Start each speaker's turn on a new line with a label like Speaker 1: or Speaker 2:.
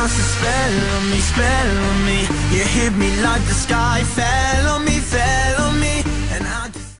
Speaker 1: Cast a spell on me, spell on me. You hit me like the sky fell on me,